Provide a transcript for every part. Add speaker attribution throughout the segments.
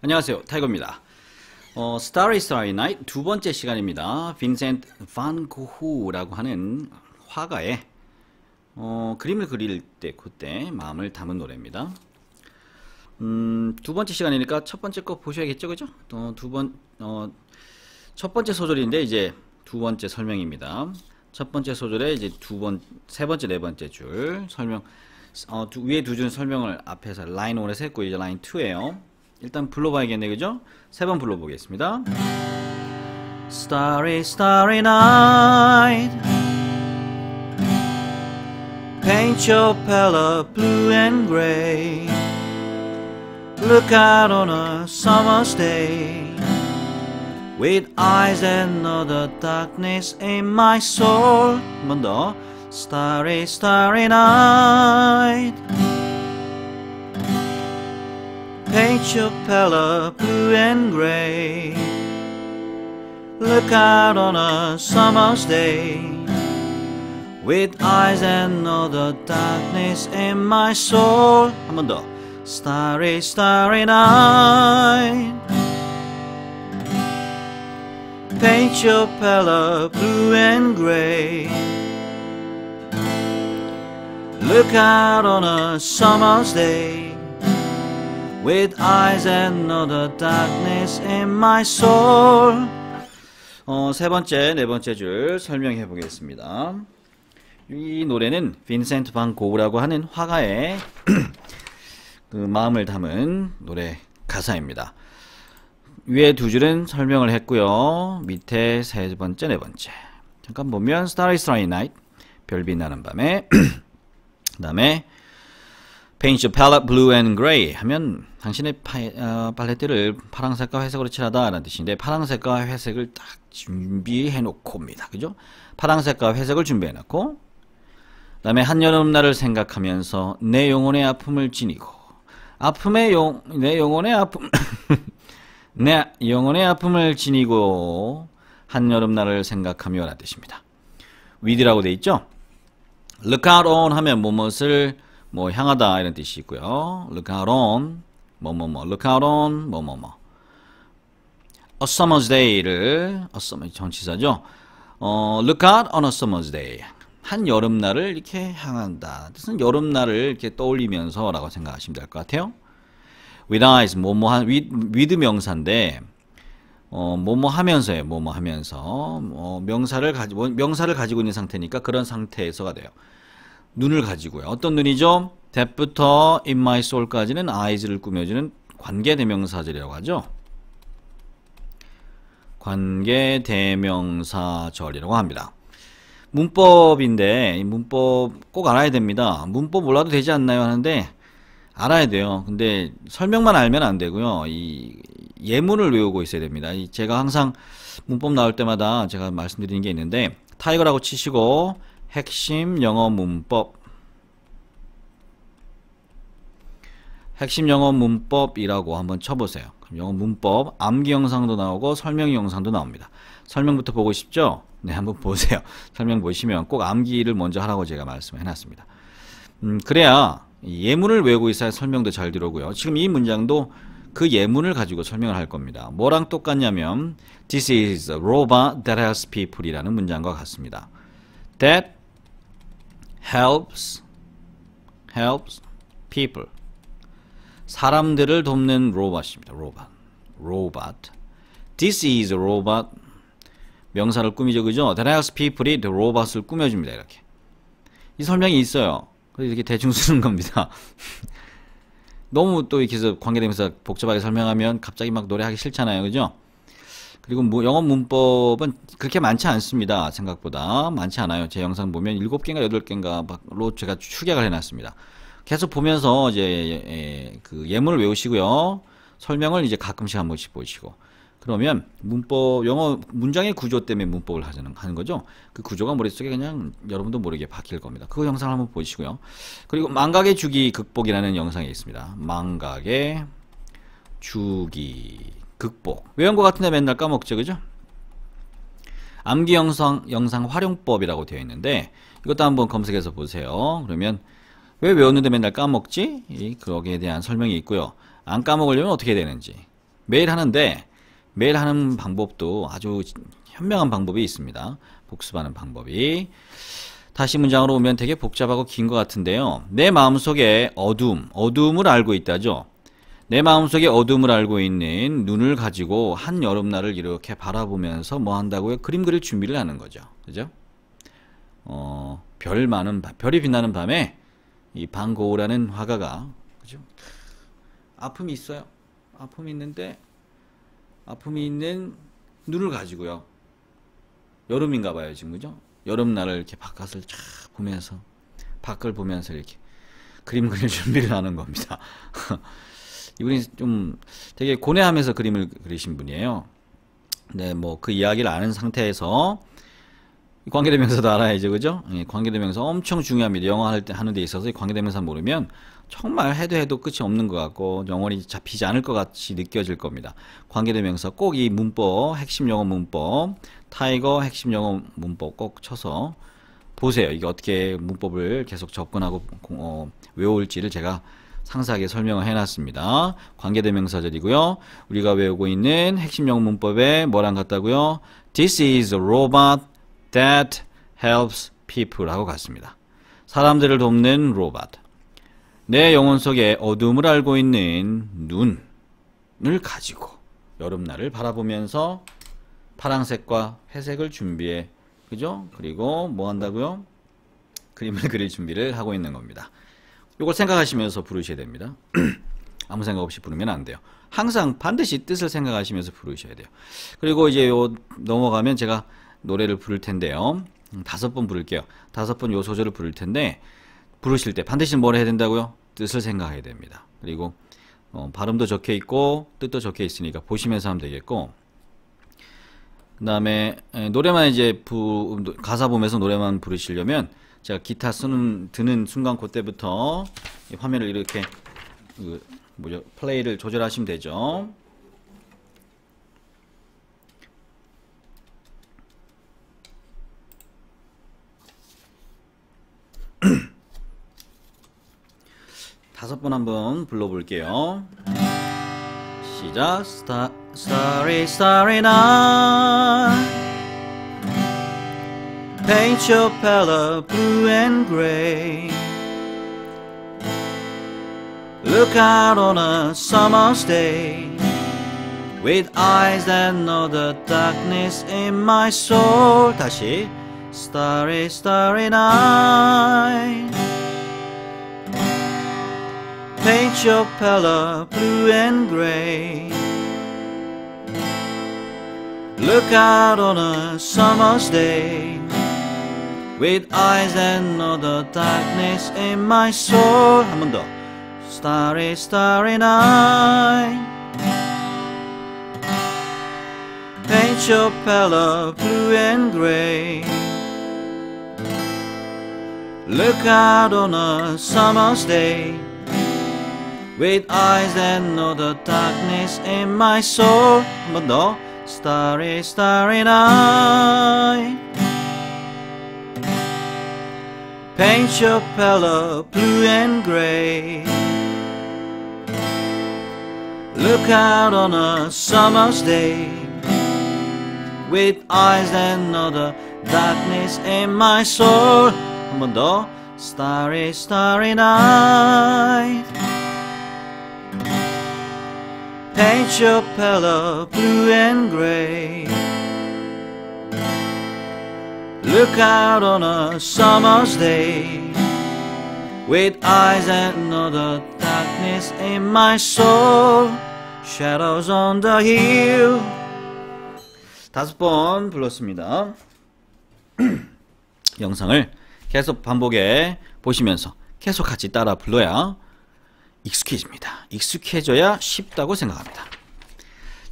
Speaker 1: 안녕하세요. 타이거입니다. 어, Starry Starry Night 두 번째 시간입니다. 빈센트 반 고흐라고 하는 화가의 어, 그림을 그릴 때 그때 마음을 담은 노래입니다. 음, 두 번째 시간이니까 첫 번째 거 보셔야겠죠? 그죠? 어, 두번 어, 첫 번째 소절인데 이제 두 번째 설명입니다. 첫 번째 소절에 이제 두 번, 세 번째, 네 번째 줄 설명 어, 두, 위에 두 줄 설명을 앞에서 라인 1에서 했고 이제 라인 2에요 일단 불러봐야겠네 그죠? 세 번 불러보겠습니다 Starry starry night Paint your palette blue and gray Look out on a summer's day With eyes that know the darkness in my soul 한번더 Starry starry night Paint your palette blue and gray. Look out on a summer's day with eyes that know the darkness in my soul. 한 번 더. Starry, starry night. Paint your palette blue and gray. Look out on a summer's day With eyes know the darkness in my soul. 어, 세 번째, 네 번째 줄 설명해 보겠습니다. 이 노래는 빈센트 반 고흐라고 하는 화가의 그 마음을 담은 노래 가사입니다. 위에 두 줄은 설명을 했고요. 밑에 세 번째, 네 번째. 잠깐 보면 Starry Starry Night 별빛 나는 밤에 그 다음에 Paint your palette blue and gray 하면 당신의 파, 어, 팔레트를 파란색과 회색으로 칠하다 라는 뜻인데 파란색과 회색을 딱 준비해 놓고입니다. 그죠? 파란색과 회색을 준비해 놓고 그 다음에 한여름 날을 생각하면서 내 영혼의 아픔을 지니고 아픔의 영, 내 영혼의 아픔 내 영혼의 아픔을 지니고 한여름 날을 생각하며 라는 뜻입니다. with라고 돼 있죠? look out on 하면 무엇을 뭐 향하다 이런 뜻이 있고요. look out on 뭐뭐뭐 look out on 뭐뭐뭐 a summer's day를 a summer 전치사죠. 어, look out on a summer's day 한 여름날을 이렇게 향한다. 뜻은 여름날을 이렇게 떠올리면서라고 생각하시면 될 것 같아요. with eyes 뭐뭐 with, with 명사인데 어, 뭐뭐 하면서에 뭐뭐 하면서 어, 명사를 가지고 명사를 가지고 있는 상태니까 그런 상태에서가 돼요. 눈을 가지고요. 어떤 눈이죠? that부터 in my soul까지는 eyes를 꾸며주는 관계대명사절이라고 하죠. 관계대명사절이라고 합니다. 문법인데 문법 꼭 알아야 됩니다. 문법 몰라도 되지 않나요? 하는데 알아야 돼요. 근데 설명만 알면 안 되고요. 이 예문을 외우고 있어야 됩니다. 제가 항상 문법 나올 때마다 제가 말씀드리는 게 있는데 타이거라고 치시고 핵심 영어 문법 핵심 영어 문법이라고 한번 쳐보세요. 영어 문법 암기 영상도 나오고 설명 영상도 나옵니다. 설명부터 보고 싶죠? 네, 한번 보세요. 설명 보시면 꼭 암기를 먼저 하라고 제가 말씀해 놨습니다. 음, 그래야 예문을 외우고 있어야 설명도 잘 들어오고요. 지금 이 문장도 그 예문을 가지고 설명을 할 겁니다. 뭐랑 똑같냐면 This is a robot that helps people 이라는 문장과 같습니다. That helps helps people 사람들을 돕는 로봇입니다. 로봇. 로봇. This is a robot. 명사를 꾸미죠. 그죠? That helps people이 로봇을 꾸며줍니다. 이렇게. 이 설명이 있어요. 이렇게 대충 쓰는 겁니다. 너무 또 이렇게 해서 관계되면서 복잡하게 설명하면 갑자기 막 노래하기 싫잖아요. 그죠? 그리고 뭐 영어 문법은 그렇게 많지 않습니다. 생각보다 많지 않아요. 제 영상 보면 7개인가 8개인가로 제가 축약을 해놨습니다. 계속 보면서 이제 예, 그 예문을 외우시고요. 설명을 이제 가끔씩 한 번씩 보시고 그러면 문법 영어 문장의 구조 때문에 문법을 하는 하는 거죠. 그 구조가 머릿속에 그냥 여러분도 모르게 바뀔 겁니다. 그 영상을 한번 보시고요. 그리고 망각의 주기 극복이라는 영상이 있습니다. 망각의 주기 극복. 것 같은데 맨날 까먹죠. 그죠? 암기 영상, 영상 활용법이라고 되어 있는데 이것도 한번 검색해서 보세요. 그러면 왜 외웠는데 맨날 까먹지? 이, 거기에 대한 설명이 있고요. 안 까먹으려면 어떻게 되는지. 매일 하는데 매일 하는 방법도 아주 현명한 방법이 있습니다. 복습하는 방법이. 다시 문장으로 오면 되게 복잡하고 긴 것 같은데요. 내 마음속에 어둠, 어둠을 알고 있다죠. 내 마음속에 어둠을 알고 있는 눈을 가지고 한 여름날을 이렇게 바라보면서 뭐 한다고요? 그림 그릴 준비를 하는 거죠. 그죠? 어, 별 많은, 별이 빛나는 밤에 이 방고우라는 화가가, 그죠? 아픔이 있어요. 아픔이 있는데, 아픔이 있는 눈을 가지고요. 여름인가 봐요, 지금, 그죠? 여름날을 이렇게 바깥을 쫙 보면서 밖을 보면서 이렇게 그림 그릴 준비를 하는 겁니다. 이분이 좀 되게 고뇌하면서 그림을 그리신 분이에요. 네, 뭐 그 이야기를 아는 상태에서 관계대명사도 알아야죠, 그죠? 예, 관계대명사 엄청 중요합니다. 영어 할 때 하는 데 있어서 관계대명사 모르면 정말 해도 해도 끝이 없는 것 같고 영원히 잡히지 않을 것 같이 느껴질 겁니다. 관계대명사 꼭 이 문법, 핵심 영어 문법, 타이거 핵심 영어 문법 꼭 쳐서 보세요. 이게 어떻게 문법을 계속 접근하고 어, 외울지를 제가 상세하게 설명을 해놨습니다. 관계대명사절이고요. 우리가 외우고 있는 핵심 영어 문법에 뭐랑 같다고요? This is a robot that helps people 하고 같습니다. 사람들을 돕는 로봇. 내 영혼 속에 어둠을 알고 있는 눈을 가지고 여름날을 바라보면서 파랑색과 회색을 준비해 그죠? 그리고 뭐 한다고요? 그림을 그릴 준비를 하고 있는 겁니다. 이걸 생각하시면서 부르셔야 됩니다. 아무 생각 없이 부르면 안 돼요. 항상 반드시 뜻을 생각하시면서 부르셔야 돼요. 그리고 이제 요 넘어가면 제가 노래를 부를 텐데요. 음, 다섯 번 부를게요. 다섯 번 요 소절을 부를 텐데 부르실 때 반드시 뭘 해야 된다고요? 뜻을 생각해야 됩니다. 그리고 어, 발음도 적혀 있고 뜻도 적혀 있으니까 보시면서 하면 되겠고 그 다음에 노래만 이제 부, 가사 보면서 노래만 부르시려면 제가 기타 쓰는 드는 순간 그때부터 화면을 이렇게 그 뭐죠 플레이를 조절하시면 되죠. 다섯 번 한번 불러볼게요. 시작. Star, starry, starry night. Paint your palette blue and gray. Look out on a summer's day with eyes that know the darkness in my soul. 다시. Starry, starry night. Paint your palette blue and gray. Look out on a summer's day with eyes that know the darkness in my soul. 한 번 더. Starry, starry night. Paint your palette blue and gray. Look out on a summer's day with eyes that know the darkness in my soul. 한 번 더. Starry, starry night. Paint your palette blue and gray. Look out on a summer's day with eyes that know the darkness in my soul. 한 번 더. Starry, starry night. Paint your palette blue and gray. Look out on a summer's day with eyes that know the darkness in my soul. Shadows on the hill. 다섯 번 불렀습니다. 영상을 계속 반복해 보시면서 계속 같이 따라 불러야 익숙해집니다. 익숙해져야 쉽다고 생각합니다.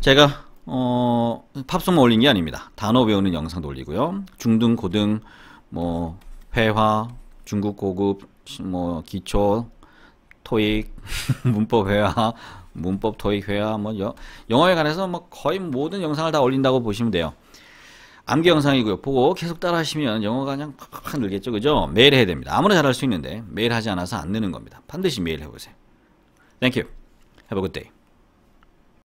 Speaker 1: 제가 어, 팝송만 올린 게 아닙니다. 단어 배우는 영상도 올리고요. 중등, 고등, 뭐 회화, 중국 고급, 뭐 기초, 토익, 문법 회화, 문법 토익 회화, 뭐 여, 영어에 관해서 뭐 거의 모든 영상을 다 올린다고 보시면 돼요. 암기 영상이고요. 보고 계속 따라 하시면 영어가 그냥 팍팍 늘겠죠. 그죠? 매일 해야 됩니다. 아무나 잘할 수 있는데 매일 하지 않아서 안 느는 겁니다. 반드시 매일 해보세요. Thank you. Have a good day.